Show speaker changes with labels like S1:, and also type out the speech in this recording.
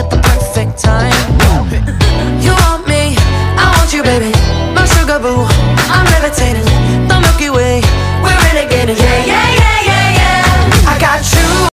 S1: at the perfect time. You want me, I want you, baby. My sugar boo,